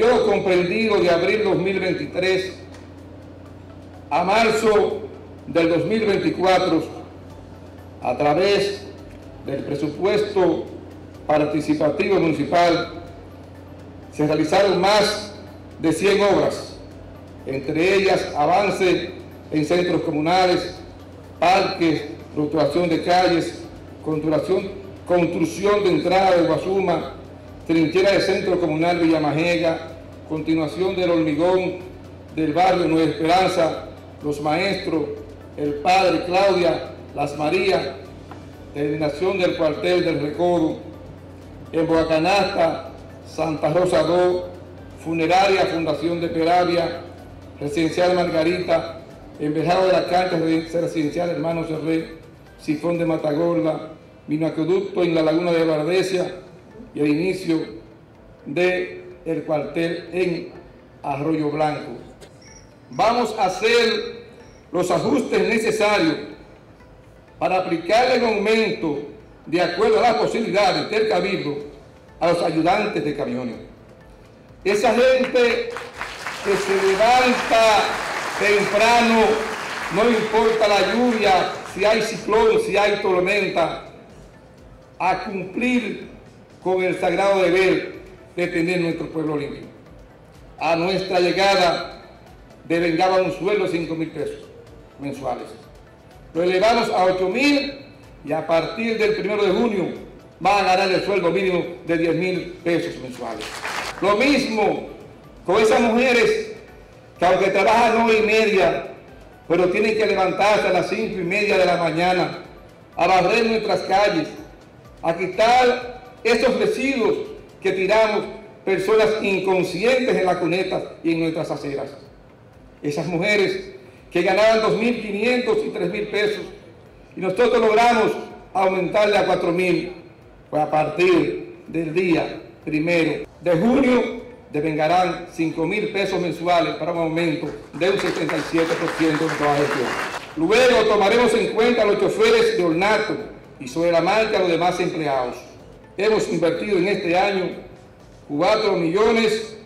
Comprendido de abril 2023 a marzo del 2024, a través del presupuesto participativo municipal, se realizaron más de 100 obras, entre ellas avance en centros comunales, parques, fluctuación de calles, construcción, construcción de entrada de Guasuma, trinchera de centro comunal Villamajega, continuación del hormigón del barrio Nueva Esperanza, los maestros, el padre Claudia, las Marías, terminación del cuartel del Recodo, en Boacanasta, Santa Rosa 2, funeraria Fundación de Peravia, residencial Margarita, envejado de la cancha residencial Hermanos Herré, Sifón de Matagorda, Minoacueducto en la laguna de Bardesia y el inicio del el cuartel en Arroyo Blanco. Vamos a hacer los ajustes necesarios para aplicar el aumento de acuerdo a las posibilidades del cabildo a los ayudantes de camiones. Esa gente que se levanta temprano, no importa la lluvia, si hay ciclón, si hay tormenta, a cumplir con el sagrado deber de tener nuestro pueblo limpio. A nuestra llegada devengaba un sueldo de 5 mil pesos mensuales. Lo elevamos a 8 mil y a partir del 1 de junio va a ganar el sueldo mínimo de 10 mil pesos mensuales. Lo mismo con esas mujeres que aunque trabajan nueve y media, pero tienen que levantarse a las cinco y media de la mañana a barrer nuestras calles, a quitar esos residuos que tiramos personas inconscientes en las cunetas y en nuestras aceras. Esas mujeres que ganaban 2.500 y 3.000 pesos y nosotros logramos aumentarle a 4.000 pues a partir del día primero de junio devengarán 5 mil pesos mensuales para un aumento de un 77% en toda región. Luego tomaremos en cuenta los choferes de ornato y sobre la marca los demás empleados. Hemos invertido en este año 4 millones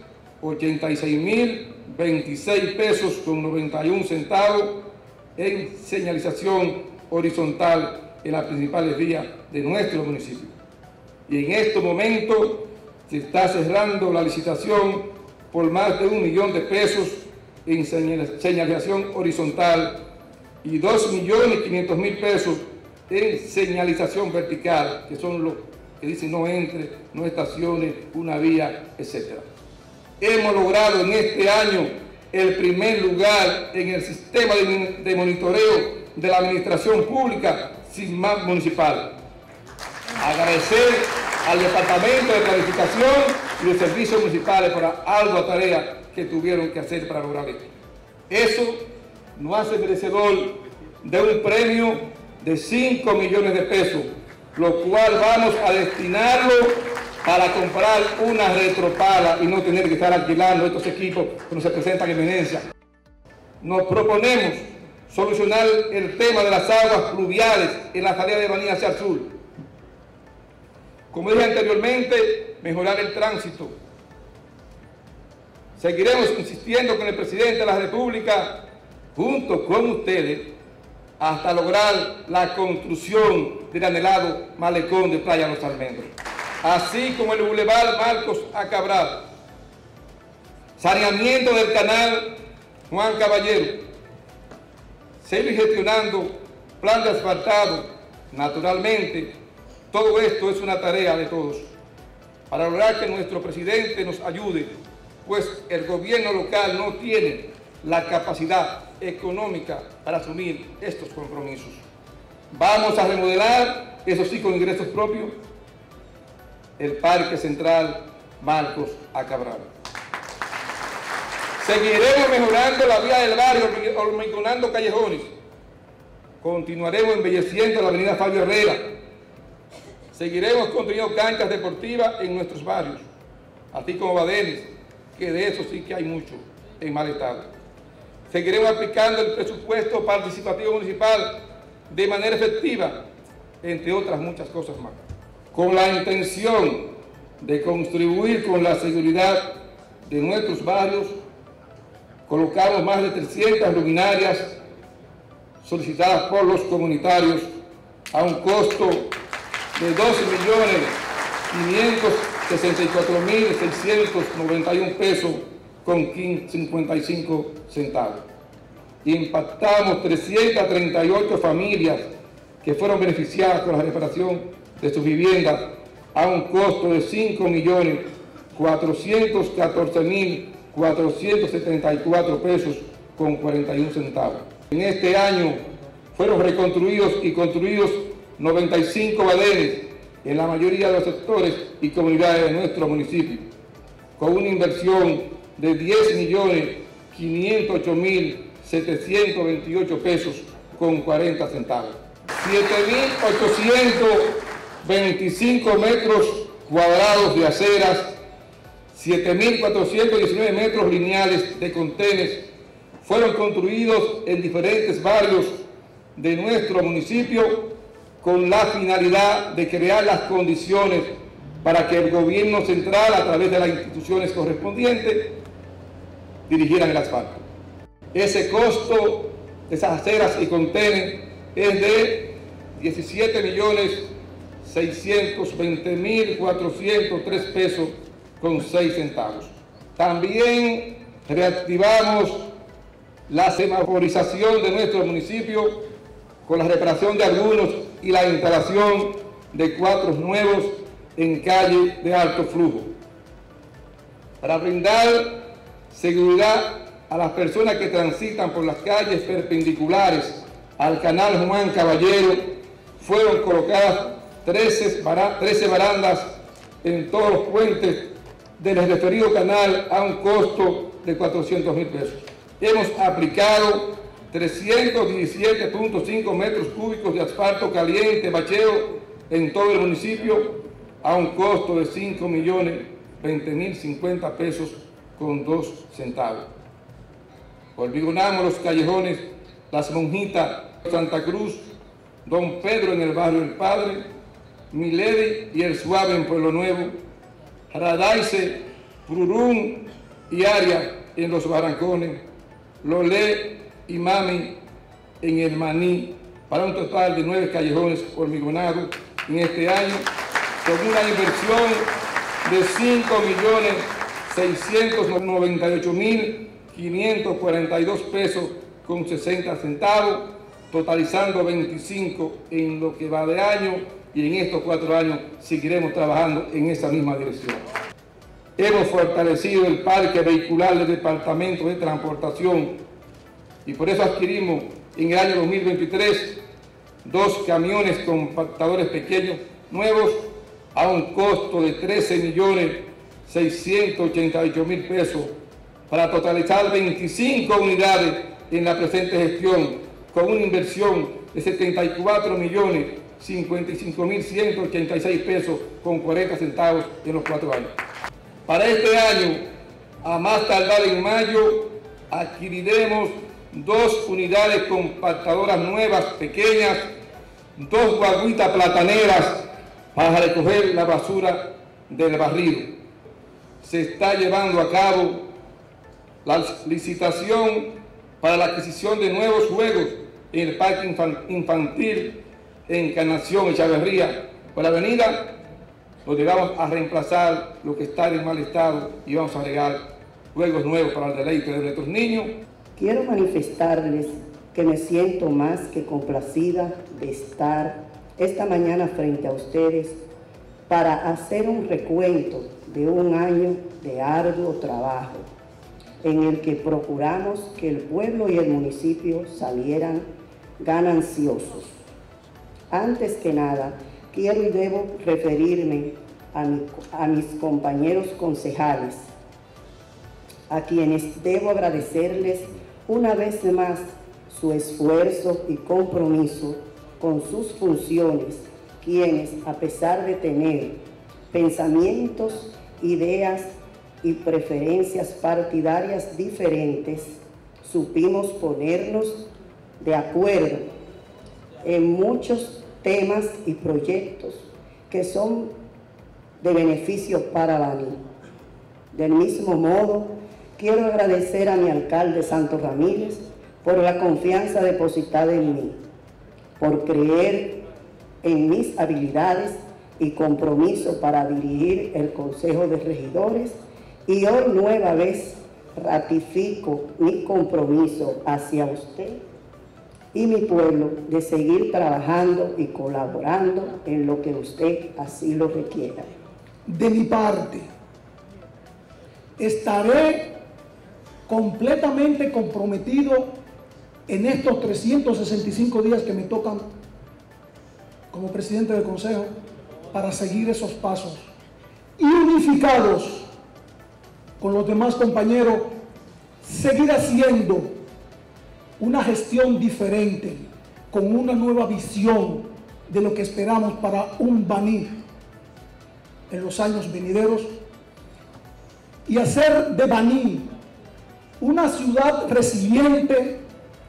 86 mil 26 pesos con 91 centavos en señalización horizontal en las principales vías de nuestro municipio. Y en este momento se está cerrando la licitación por más de un millón de pesos en señalización horizontal y 2 millones 500 mil pesos en señalización vertical, que son los que dicen no entre, no estaciones, una vía, etc. Hemos logrado en este año el primer lugar en el sistema de, monitoreo de la administración pública sin más municipal. Agradecer al Departamento de Planificación y de Servicios Municipales por algo tarea que tuvieron que hacer para lograr esto. Eso nos hace merecedor de un premio de 5 millones de pesos, lo cual vamos a destinarlo para comprar una retropala y no tener que estar alquilando estos equipos cuando se presentan emergencias. Nos proponemos solucionar el tema de las aguas pluviales en la salida de Manía hacia el sur como dije anteriormente, mejorar el tránsito. Seguiremos insistiendo con el presidente de la República, junto con ustedes, hasta lograr la construcción del anhelado malecón de Playa Los Almendros, así como el Boulevard Marcos a. Cabral, saneamiento del canal Juan Caballero, seguir gestionando plan de asfaltado, naturalmente, todo esto es una tarea de todos. Para lograr que nuestro presidente nos ayude, pues el gobierno local no tiene la capacidad económica para asumir estos compromisos. Vamos a remodelar, eso sí, con ingresos propios, el Parque Central Marcos a Cabral. Seguiremos mejorando la vía del barrio, hormigonando callejones. Continuaremos embelleciendo la avenida Fabio Herrera, Seguiremos construyendo canchas deportivas en nuestros barrios, así como badenes, que de eso sí que hay mucho en mal estado. Seguiremos aplicando el presupuesto participativo municipal de manera efectiva, entre otras muchas cosas más, con la intención de contribuir con la seguridad de nuestros barrios colocamos más de 300 luminarias solicitadas por los comunitarios a un costo de 12.564.691 pesos con 55 centavos. Impactamos 338 familias que fueron beneficiadas con la reparación de sus viviendas a un costo de 5.414.474 pesos con 41 centavos. En este año fueron reconstruidos y construidos 95 badenes en la mayoría de los sectores y comunidades de nuestro municipio, con una inversión de 10.508.728 pesos con 40 centavos. 7.825 metros cuadrados de aceras, 7.419 metros lineales de contenes fueron construidos en diferentes barrios de nuestro municipio con la finalidad de crear las condiciones para que el gobierno central, a través de las instituciones correspondientes, dirigieran el asfalto. Ese costo de esas aceras y contenes es de 17 millones 620 mil 403 pesos con 6 centavos. También reactivamos la semaforización de nuestro municipio con la reparación de algunos y la instalación de cuatro nuevos en calle de alto flujo. Para brindar seguridad a las personas que transitan por las calles perpendiculares al canal Juan Caballero, fueron colocadas 13, barandas en todos los puentes del referido canal a un costo de 400 mil pesos. Hemos aplicado 317.5 metros cúbicos de asfalto caliente, bacheo en todo el municipio a un costo de 5 millones 20 mil 50 pesos con 2 centavos. Olvidonamos los callejones Las Monjitas, Santa Cruz, Don Pedro en el barrio El Padre, Milady y El Suave en Pueblo Nuevo, Radaice, Purún y Aria en Los Barrancones, Lolé y Mami en el Maní, para un total de nueve callejones hormigonados en este año, con una inversión de 5.698.542 pesos con 60 centavos, totalizando 25 en lo que va de año y en estos cuatro años seguiremos trabajando en esa misma dirección. Hemos fortalecido el parque vehicular del Departamento de Transportación y por eso adquirimos en el año 2023 dos camiones compactadores pequeños nuevos a un costo de 13 millones 688 mil pesos para totalizar 25 unidades en la presente gestión con una inversión de 74 millones 55 mil 186 pesos con 40 centavos en los cuatro años. Para este año, a más tardar en mayo, adquiriremos dos unidades compactadoras nuevas, pequeñas, dos guaguitas plataneras para recoger la basura del barrido. Se está llevando a cabo la licitación para la adquisición de nuevos juegos en el parque infantil en Canación, Echaverría, por la avenida, donde vamos a reemplazar lo que está en mal estado y vamos a agregar juegos nuevos para el deleite de nuestros niños. Quiero manifestarles que me siento más que complacida de estar esta mañana frente a ustedes para hacer un recuento de un año de arduo trabajo en el que procuramos que el pueblo y el municipio salieran gananciosos. Antes que nada, quiero y debo referirme a, mis compañeros concejales, a quienes debo agradecerles una vez más su esfuerzo y compromiso con sus funciones, quienes, a pesar de tener pensamientos, ideas y preferencias partidarias diferentes, supimos ponernos de acuerdo en muchos temas y proyectos que son de beneficio para Bani. Del mismo modo, quiero agradecer a mi alcalde Santos Ramírez por la confianza depositada en mí, por creer en mis habilidades y compromiso para dirigir el Consejo de Regidores y hoy nueva vez ratifico mi compromiso hacia usted y mi pueblo de seguir trabajando y colaborando en lo que usted así lo requiera. De mi parte, estaré completamente comprometido en estos 365 días que me tocan como presidente del Consejo para seguir esos pasos y unificados con los demás compañeros, seguir haciendo una gestión diferente, con una nueva visión de lo que esperamos para un Baní en los años venideros y hacer de Baní una ciudad resiliente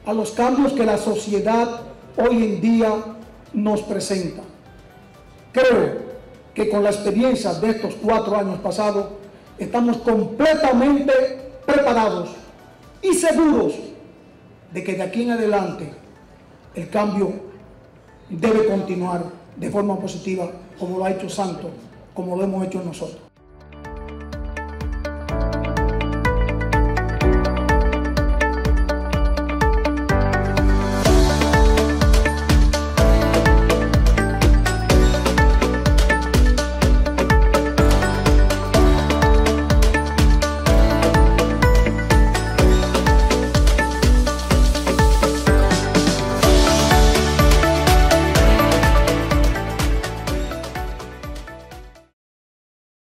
a los cambios que la sociedad hoy en día nos presenta. Creo que con la experiencia de estos cuatro años pasados estamos completamente preparados y seguros de que de aquí en adelante el cambio debe continuar de forma positiva como lo ha hecho Santo, como lo hemos hecho nosotros.